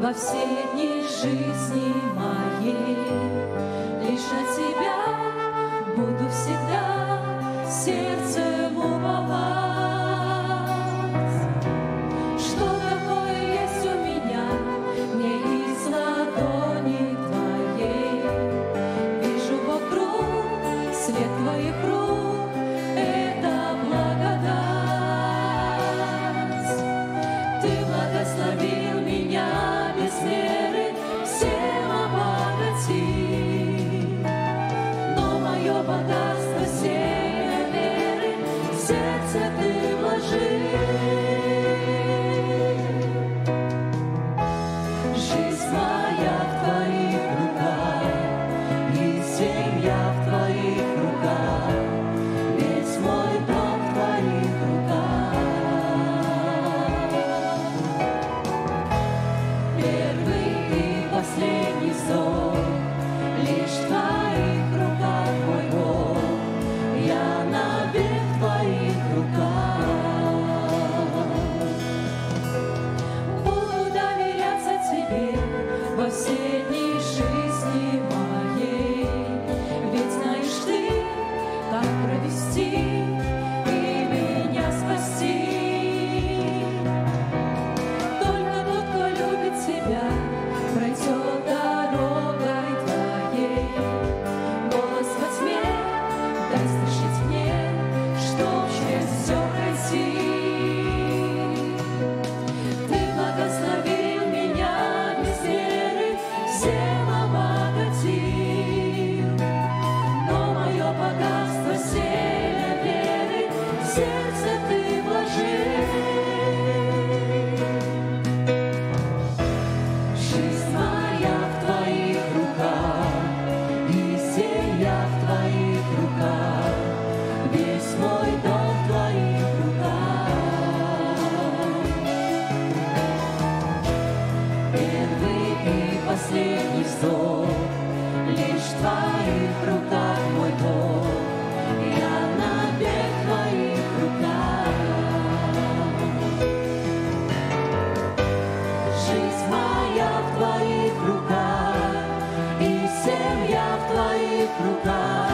во все дни жизни моей. Лишь на тебя буду всегда сердцем уповать. Что такое есть у меня, мне из ладони твоей. Вижу вокруг свет твоих рук, Yeah. no carro.